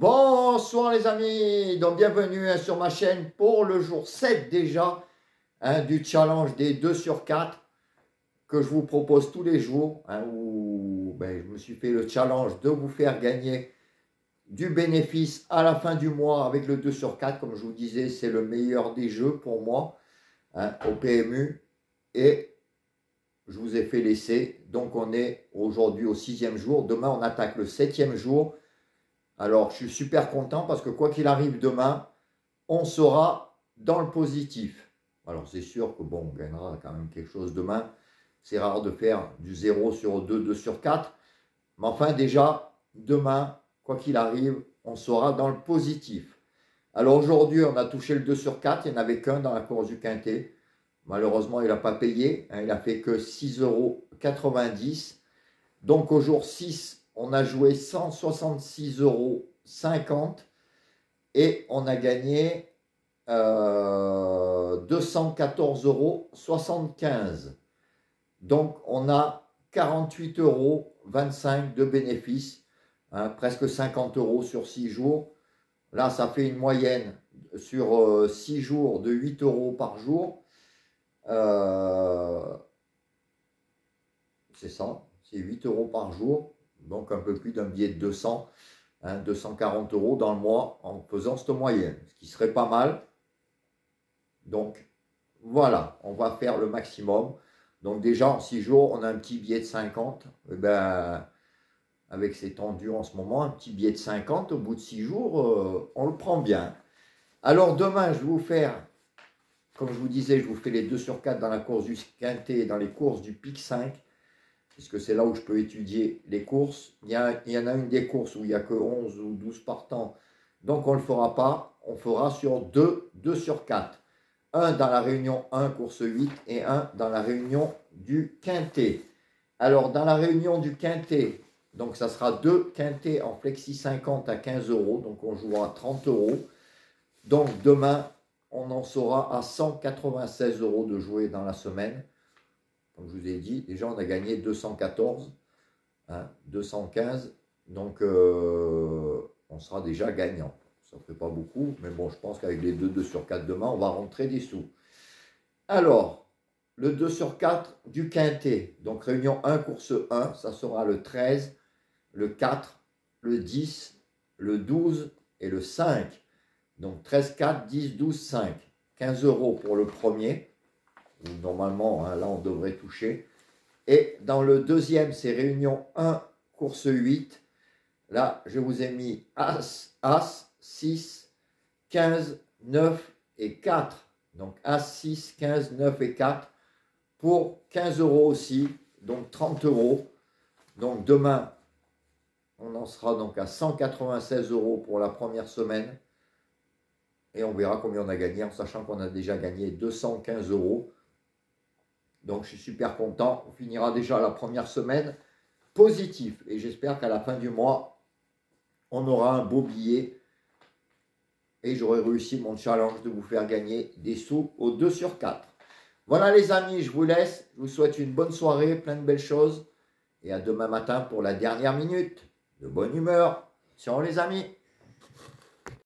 Bonsoir les amis, donc bienvenue hein, sur ma chaîne pour le jour 7 déjà hein, du challenge des 2 sur 4 que je vous propose tous les jours hein, où ben, je me suis fait le challenge de vous faire gagner du bénéfice à la fin du mois avec le 2 sur 4 comme je vous disais c'est le meilleur des jeux pour moi au PMU et je vous ai fait l'essai. Donc on est aujourd'hui au sixième jour. Demain on attaque le septième jour alors, je suis super content parce que quoi qu'il arrive demain, on sera dans le positif. Alors, c'est sûr que bon, on gagnera quand même quelque chose demain. C'est rare de faire du 0 sur 2, 2 sur 4. Mais enfin, déjà, demain, quoi qu'il arrive, on sera dans le positif. Alors aujourd'hui, on a touché le 2 sur 4. Il n'y en avait qu'un dans la course du Quintet. Malheureusement, il n'a pas payé. Hein. il a fait que 6,90 euros. Donc au jour 6, on a joué 166,50 euros et on a gagné euh, 214,75 euros. Donc on a 48,25 euros de bénéfices, hein, presque 50 euros sur 6 jours. Là, ça fait une moyenne sur 6 euh, jours de 8 euros par jour. Euh, c'est ça, c'est 8 euros par jour donc un peu plus d'un billet de 200, 240 hein, euros dans le mois en faisant cette moyenne, ce qui serait pas mal. Donc voilà, on va faire le maximum. Donc déjà en 6 jours, on a un petit billet de 50. Et eh ben, avec ces tendus en ce moment, un petit billet de 50 au bout de 6 jours, euh, on le prend bien. Alors demain, je vais vous faire, comme je vous disais, je vous fais les 2 sur 4 dans la course du Quintet et dans les courses du PIC 5 puisque c'est là où je peux étudier les courses. Il y, en a une des courses où il n'y a que 11 ou 12 partants, donc on ne le fera pas. On fera sur 2, 2 sur 4. Un dans la réunion 1, course 8, et un dans la réunion du quintet. Alors, dans la réunion du quintet, donc ça sera deux quintets en flexi 50 à 15 euros, donc on jouera 30 euros. Donc demain, on en sera à 196 euros de jouer dans la semaine je vous ai dit, déjà on a gagné 214, 215, hein, donc euh, on sera déjà gagnant. Ça ne fait pas beaucoup, mais bon, je pense qu'avec les 2 2 sur 4 demain, on va rentrer des sous. Alors, le 2 sur 4 du quintet, donc réunion 1, course 1, ça sera le 13, le 4, le 10, le 12 et le 5. Donc 13, 4, 10, 12, 5. 15 euros pour le premier normalement, hein, là, on devrait toucher. Et dans le deuxième, c'est réunion 1, course 8. Là, je vous ai mis As, As, 6, 15, 9 et 4. Donc As, 6, 15, 9 et 4 pour 15 euros aussi, donc 30 euros. Donc demain, on en sera donc à 196 euros pour la première semaine. Et on verra combien on a gagné, en sachant qu'on a déjà gagné 215 euros. Donc je suis super content. On finira déjà la première semaine positif. Et j'espère qu'à la fin du mois, on aura un beau billet. Et j'aurai réussi mon challenge de vous faire gagner des sous au 2 sur 4. Voilà les amis, je vous laisse. Je vous souhaite une bonne soirée, plein de belles choses. Et à demain matin pour la dernière minute. De bonne humeur. Ciao les amis.